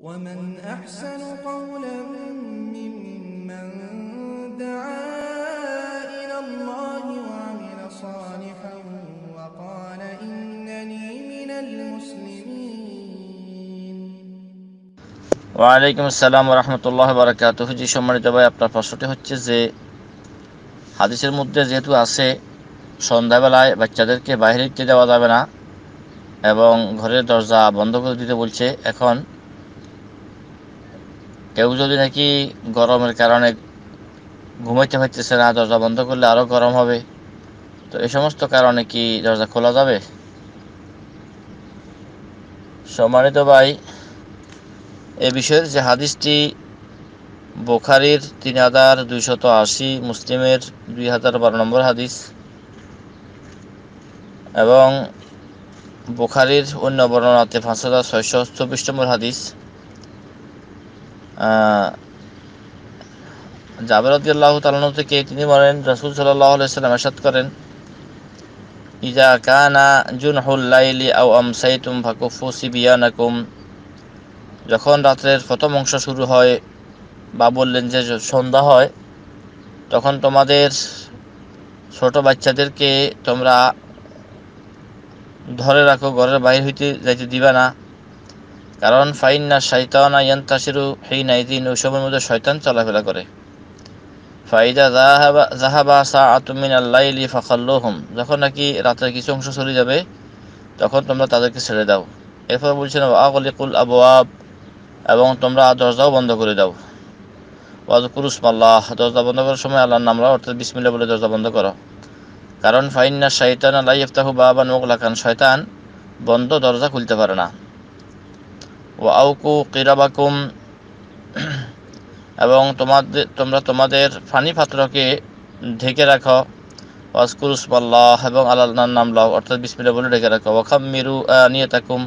ومن أحسن قولا ممن دعا إلى الله وعمل صالحا وقال إنني من المسلمين ওয়ালাইকুম আসসালাম রহমতুল্লাহ বারাকাত জি সম্মানিত ভাই আপনার প্রশ্নটি হচ্ছে যে হাদিসের মধ্যে যেহেতু আছে সন্ধ্যাবেলায় বাচ্চাদেরকে বাইরে দিতে দেওয়া যাবে না এবং ঘরের দরজা বন্ধ করে দিতে বলছে এখন কেউ যদি নাকি গরমের কারণে ঘুমাইতে পারতেছে না, দরজা বন্ধ করলে আরও গরম হবে। তো এই সমস্ত কারণে কি দরজা খোলা যাবে? সম্মানিত ভাই, এ বিষয়ের যে হাদিসটি বোখারির তিন হাজার দুইশত আশি, মুসলিমের দুই হাজার বারো নম্বর হাদিস এবং বোখারির অন্য বর্ণনাতে পাঁচ হাজার ছয়শো চব্বিশ নম্বর হাদিস। জাবেরদ্দাহ তালানো থেকে তিনি বলেন, রসুল সাল্লাহ আলাইসাল্লাম এরশাদ করেন, ইজা কানা জুনহুল্লাইলি আও আমসাইতুম ফাকুফু সিবিয়ানাকুম। যখন রাত্রের প্রথম অংশ শুরু হয়, বা বললেন যে সন্ধ্যা হয়, তখন তোমাদের ছোট বাচ্চাদেরকে তোমরা ধরে রাখো, ঘরের বাইরে হইতে যাইতে দিবা না। কারণ ফাইন না শৈতান ইয়ান্তাসিরু হেই নাইদিন সময়ের মধ্যে শয়তান চলাফেরা করে। ফাইদা জাহাবা জাহাবা সা আতুমিন আল্লাইলি ফাখাল্লোহম, যখন নাকি রাতের কিছু অংশ চলে যাবে, তখন তোমরা তাদেরকে ছেড়ে দাও। এরপর বলছেন আগলিকুল আবু আব এবং তোমরা দরজাও বন্ধ করে দাও। ওয়াজ কুরুসমাল্লাহ দরজা বন্ধ করার সময় আল্লাহর নামরা, অর্থাৎ বিসমিল্লা বলে দরজা বন্ধ করো। কারণ ফাইন্না শৈতান আল্লাহ ইফতাহু বাবা মোগলাকান শয়তান বন্ধ দরজা খুলতে পারে না। ও আউকু কিরাবাকুম। এবং তোমাদের তোমরা তোমাদের ফানি পাত্রকে ঢেকে রাখো। ওয়াজকুরুসমাল্লাহ এবং আল্লাহর নাম লাও। অর্থাৎ বিসমিল্লা বলে ঢেকে রাখো। ওয়াখাম মিরু নিয়ে থাকুম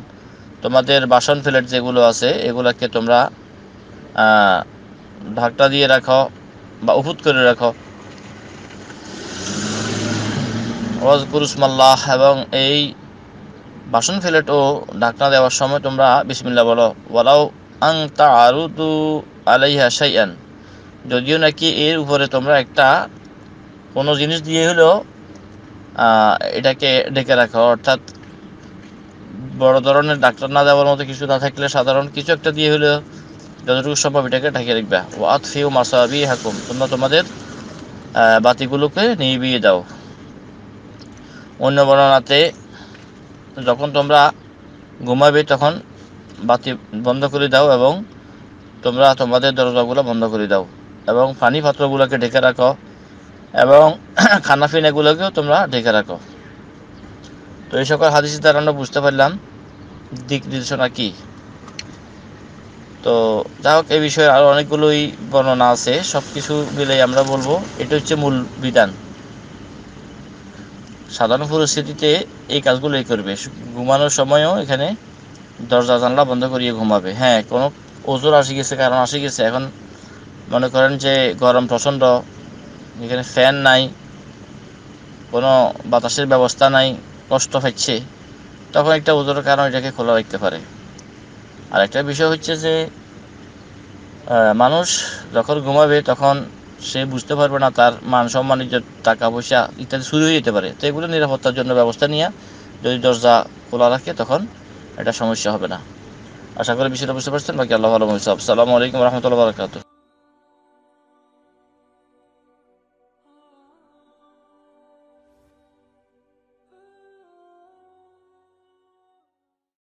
তোমাদের বাসন প্লেট যেগুলো আছে, এগুলাকে তোমরা ঢাকটা দিয়ে রাখো বা উপুত করে রাখো। ওয়াজকুরুসমাল্লাহ এবং এই বাসন প্লেট ও ঢাকনা দেওয়ার সময় তোমরা বিসমিল্লা বলো ওয়ালাও আং তা আরু তু আলাইহা সাইয়ান যদিও নাকি এর উপরে তোমরা একটা কোনো জিনিস দিয়ে হলেও এটাকে ডেকে রাখো। অর্থাৎ বড় ধরনের ডাক্তার না দেওয়ার মতো কিছু না থাকলে সাধারণ কিছু একটা দিয়ে হলেও যতটুকু সম্ভব এটাকে ঢাকে রাখবা। ওয়াত ফিউ মাসাবি হাকুম তোমরা তোমাদের বাতিগুলোকে নিভিয়ে দাও। অন্য বর্ণনাতে যখন তোমরা ঘুমাবে তখন বাতি বন্ধ করে দাও এবং তোমরা তোমাদের দরজাগুলো বন্ধ করে দাও এবং পানি পাত্রগুলোকে ঢেকে রাখো এবং খানাফিনাগুলোকেও তোমরা ঢেকে রাখো। তো এই সকল হাদিস দ্বারা আমরা বুঝতে পারলাম দিক নির্দেশনা কী। তো যা হোক এই বিষয়ে আরও অনেকগুলোই বর্ণনা আছে সব কিছু মিলেই আমরা বলব। এটা হচ্ছে মূল বিধান। সাধারণ পরিস্থিতিতে এই কাজগুলোই করবে। ঘুমানোর সময়ও এখানে দরজা, জানলা বন্ধ করিয়ে ঘুমাবে। হ্যাঁ কোনো ওজোর আসে গেছে, কারণ আসে গেছে। এখন মনে করেন যে গরম প্রচণ্ড, এখানে ফ্যান নাই, কোনো বাতাসের ব্যবস্থা নাই, কষ্ট হচ্ছে, তখন একটা ওজোরের কারণ এটাকে খোলা রাখতে পারে। আর একটা বিষয় হচ্ছে যে মানুষ যখন ঘুমাবে তখন সে বুঝতে পারবে না তার মান সম্মানিত টাকা পয়সা ইত্যাদি শুরু হয়ে যেতে পারে। তো এগুলো নিরাপত্তার জন্য ব্যবস্থা নিয়ে যদি দরজা খোলা রাখে তখন এটা সমস্যা হবে না। আশা করি বিষয়টা বুঝতে পারছেন। বাকি আল্লাহ আলম আসসালামু আলাইকুম রহমতুল্লাহ বারকাত